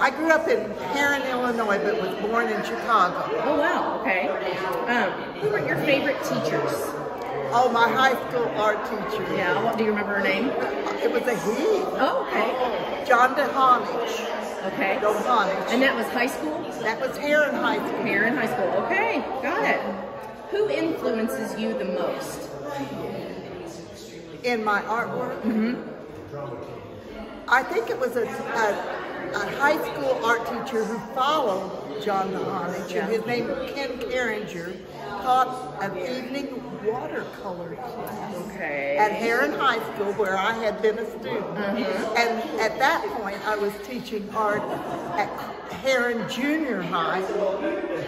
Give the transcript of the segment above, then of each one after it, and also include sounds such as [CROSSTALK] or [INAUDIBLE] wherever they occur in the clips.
I grew up in Herrin, Illinois, but was born in Chicago. Oh wow, okay. Um, who were your favorite teachers? Oh, my high school art teacher. Yeah, what do you remember her name? It was a he. Oh, okay. John DeHonich. Okay. DeHonich. And that was high school? That was Herrin High School. Herrin high school. Okay, got it. Who influences you the most? in my artwork. Hmm. I think it was a, a, a high school art teacher who followed John Mahonich, Yeah. and his name was Ken Carringer, taught an evening watercolor class Okay. at Herrin High School where I had been a student. And at that point, I was teaching art at Herrin Junior High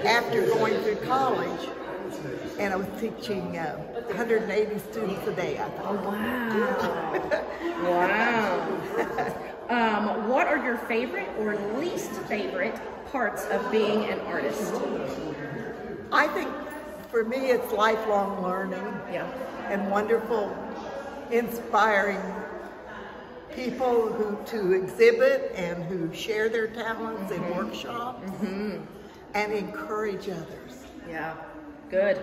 after going through college. And I was teaching uh, 180 students a day, I thought. Wow. [LAUGHS] wow. [LAUGHS] um, what are your favorite or least favorite parts of being an artist? I think for me it's lifelong learning Yeah. and wonderful, inspiring people who to exhibit and who share their talents in workshops and encourage others. Yeah. Good.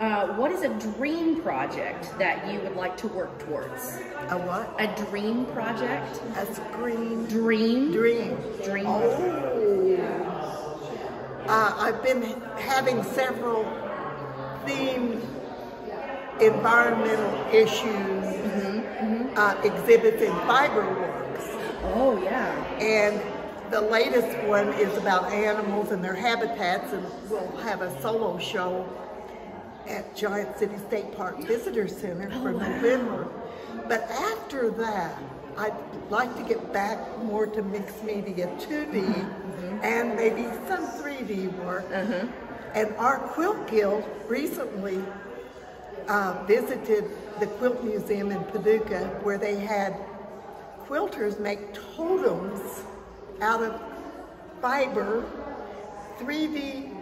Uh, what is a dream project that you would like to work towards? A what? A dream project? A screen Dream? dream. Dream. Oh. Uh, I've been having several themed environmental issues Uh, exhibits in Fiberworks. Oh, yeah. And the latest one is about animals and their habitats, and we'll have a solo show at Giant City State Park Visitor Center for November. But after that, I'd like to get back more to mixed media 2D and maybe some 3D work. And our Quilt Guild recently uh, visited the Quilt Museum in Paducah where they had quilters make totems out of fiber, 3D,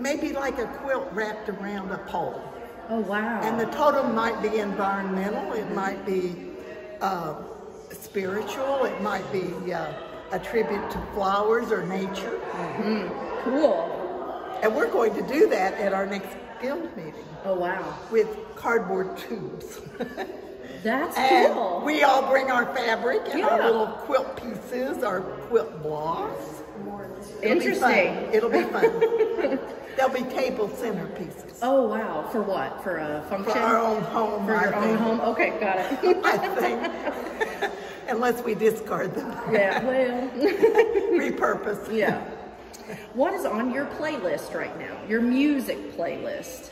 maybe like a quilt wrapped around a pole. Oh, wow. And the totem might be environmental, it might be uh, spiritual, it might be uh, a tribute to flowers or nature. cool. And we're going to do that at our next guild meeting Oh, wow. with cardboard tubes. [LAUGHS] That's And cool. we all bring our fabric and our little quilt pieces, our quilt blocks. It'll be. Interesting. It'll be fun. [LAUGHS] There'll be table centerpieces Oh, wow. For what? For a function? for our own home. For I your own home? Okay, got it. [LAUGHS] I think. [LAUGHS] Unless we discard them, yeah, well, repurpose. yeah. What is on your playlist right now? Your music playlist.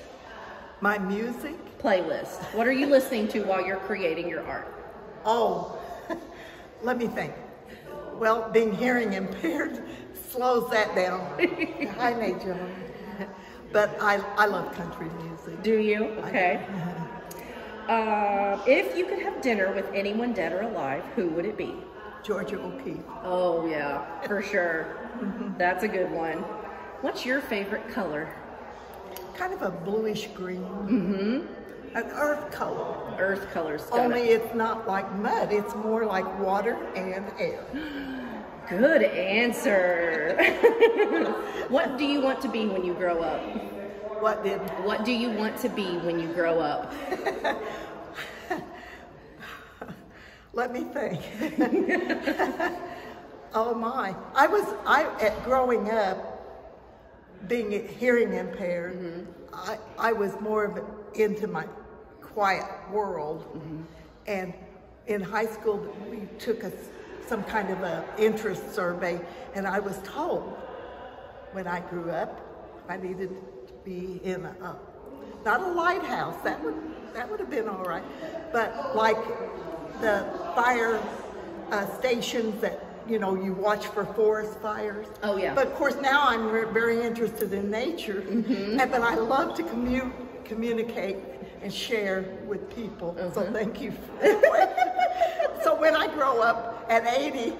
My music. Playlist. What are you listening to while you're creating your art? Oh, let me think. Well, being hearing impaired slows that down. [LAUGHS] Hi, Jones. But I, I love country music. Do you? Okay. [LAUGHS] Uh, if you could have dinner with anyone dead or alive, who would it be? Georgia O'Keeffe. Oh, yeah, for sure. [LAUGHS] That's a good one. What's your favorite color? Kind of a bluish green. Mm-hmm. An earth color. Earth colors. got Only it's not like mud, it's more like water and air. [GASPS] Good answer. [LAUGHS] what do you want to be when you grow up? What did What do you want to be when you grow up? [LAUGHS] let me think. [LAUGHS] oh my. I was I at growing up being hearing impaired, I, I was more of into my quiet world. And in high school, we took a, some kind of a interest survey, and I was told when I grew up, I needed to be in a, not a lighthouse, that would, that would have been all right, but like the fire uh, stations that, you know, you watch for forest fires. Oh, yeah. But of course, now I'm very interested in nature, Mm-hmm. and, but I love to commu- communicate and share with people. So Mm-hmm. thank you. [LAUGHS] so when I grow up at 80,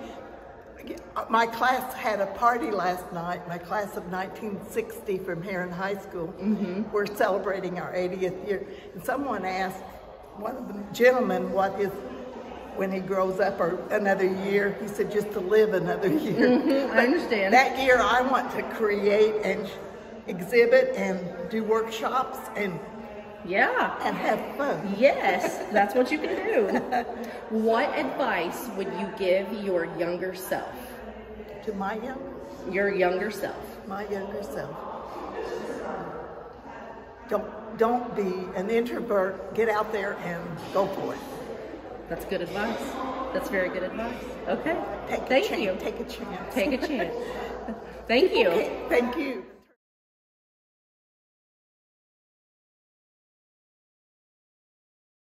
my class had a party last night. My class of 1960 from Herrin High School. We're celebrating our 80th year, and someone asked one of the gentlemen what his when he grows up or another year. He said just to live another [LAUGHS] year. Mm-hmm, I understand. That year I want to create and exhibit and do workshops and, Yeah. and have fun. Yes, [LAUGHS] that's what you can do. What advice would you give your younger self? To my young, Your younger self. my younger self. Don't, don't be an introvert. Get out there and go for it. That's good advice. That's very good advice. Okay. Take Thank you. Take a chance. Take a chance. [LAUGHS] Thank you. Okay, thank you.